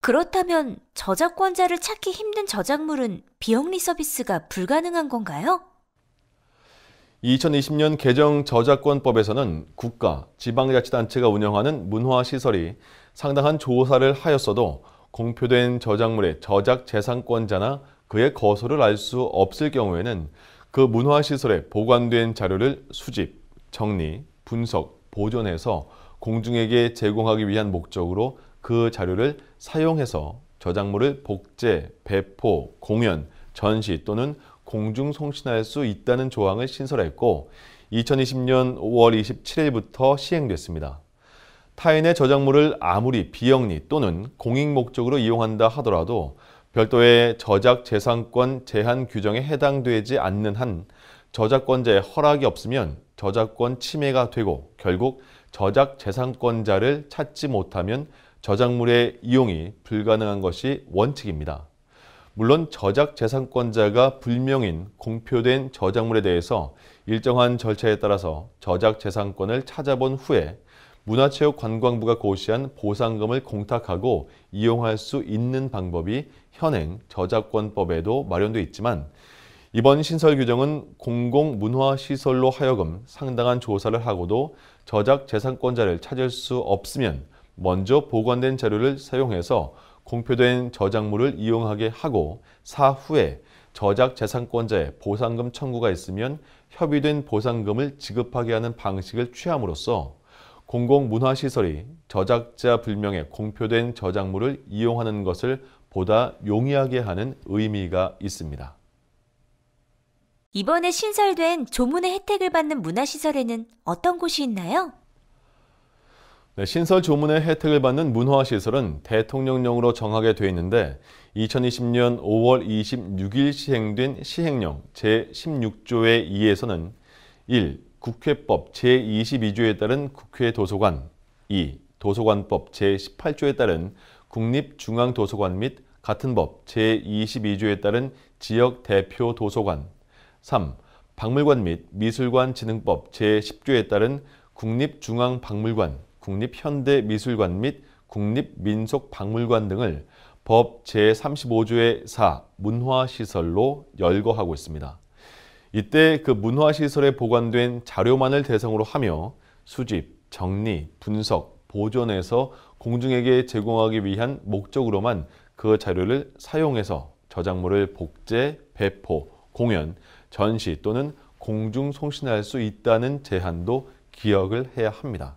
그렇다면 저작권자를 찾기 힘든 저작물은 비영리 서비스가 불가능한 건가요? 2020년 개정 저작권법에서는 국가, 지방자치단체가 운영하는 문화시설이 상당한 조사를 하였어도 공표된 저작물의 저작 재산권자나 그의 거소를 알 수 없을 경우에는 그 문화시설에 보관된 자료를 수집, 정리, 분석, 보존해서 공중에게 제공하기 위한 목적으로 그 자료를 사용해서 저작물을 복제, 배포, 공연, 전시 또는 공중 송신할 수 있다는 조항을 신설했고 2020년 5월 27일부터 시행됐습니다. 타인의 저작물을 아무리 비영리 또는 공익 목적으로 이용한다 하더라도 별도의 저작 재산권 제한 규정에 해당되지 않는 한 저작권자의 허락이 없으면 저작권 침해가 되고 결국 저작 재산권자를 찾지 못하면 저작물의 이용이 불가능한 것이 원칙입니다. 물론 저작 재산권자가 불명인 공표된 저작물에 대해서 일정한 절차에 따라서 저작 재산권을 찾아본 후에 문화체육관광부가 고시한 보상금을 공탁하고 이용할 수 있는 방법이 현행 저작권법에도 마련되어 있지만 이번 신설 규정은 공공문화시설로 하여금 상당한 조사를 하고도 저작 재산권자를 찾을 수 없으면 먼저 보관된 자료를 사용해서 공표된 저작물을 이용하게 하고 사후에 저작 재산권자의 보상금 청구가 있으면 협의된 보상금을 지급하게 하는 방식을 취함으로써 공공문화시설이 저작자 불명의 공표된 저작물을 이용하는 것을 보다 용이하게 하는 의미가 있습니다. 이번에 신설된 조문의 혜택을 받는 문화시설에는 어떤 곳이 있나요? 네, 신설 조문의 혜택을 받는 문화시설은 대통령령으로 정하게 되어 있는데 2020년 5월 26일 시행된 시행령 제16조의 2에서는 1. 국회법 제22조에 따른 국회 도서관 2. 도서관법 제18조에 따른 국립중앙도서관 및 같은 법 제22조에 따른 지역 대표 도서관 3. 박물관 및 미술관 진흥법 제10조에 따른 국립중앙박물관, 국립현대미술관 및 국립민속박물관 등을 법 제35조의 4 문화시설로 열거하고 있습니다. 이때 그 문화시설에 보관된 자료만을 대상으로 하며 수집, 정리, 분석, 보존해서 공중에게 제공하기 위한 목적으로만 그 자료를 사용해서 저작물을 복제, 배포, 공연, 전시 또는 공중 송신할 수 있다는 제한도 기억을 해야 합니다.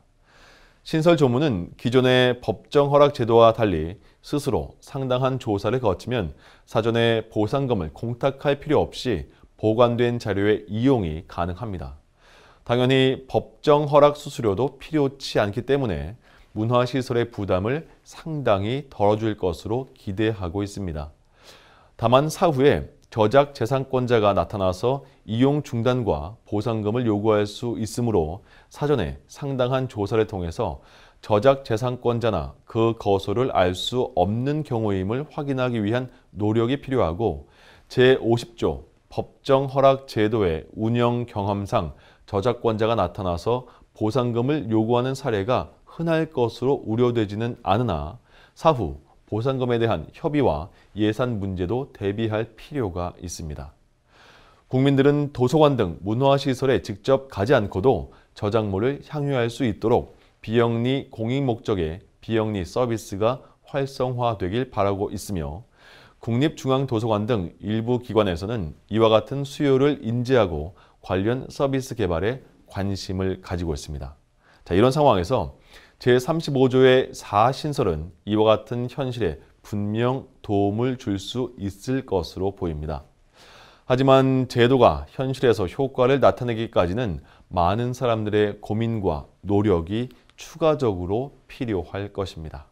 신설 조문은 기존의 법정 허락 제도와 달리 스스로 상당한 조사를 거치면 사전에 보상금을 공탁할 필요 없이 보관된 자료의 이용이 가능합니다. 당연히 법정 허락 수수료도 필요치 않기 때문에 문화시설의 부담을 상당히 덜어줄 것으로 기대하고 있습니다. 다만 사후에 저작 재산권자가 나타나서 이용 중단과 보상금을 요구할 수 있으므로 사전에 상당한 조사를 통해서 저작 재산권자나 그 거소를 알 수 없는 경우임을 확인하기 위한 노력이 필요하고 제50조 법정 허락 제도의 운영 경험상 저작권자가 나타나서 보상금을 요구하는 사례가 흔할 것으로 우려되지는 않으나 사후 보상금에 대한 협의와 예산 문제도 대비할 필요가 있습니다. 국민들은 도서관 등 문화시설에 직접 가지 않고도 저작물을 향유할 수 있도록 비영리 공익 목적의 비영리 서비스가 활성화되길 바라고 있으며 국립중앙도서관 등 일부 기관에서는 이와 같은 수요를 인지하고 관련 서비스 개발에 관심을 가지고 있습니다. 자, 이런 상황에서 제35조의 4신설은 이와 같은 현실에 분명 도움을 줄 수 있을 것으로 보입니다. 하지만 제도가 현실에서 효과를 나타내기까지는 많은 사람들의 고민과 노력이 추가적으로 필요할 것입니다.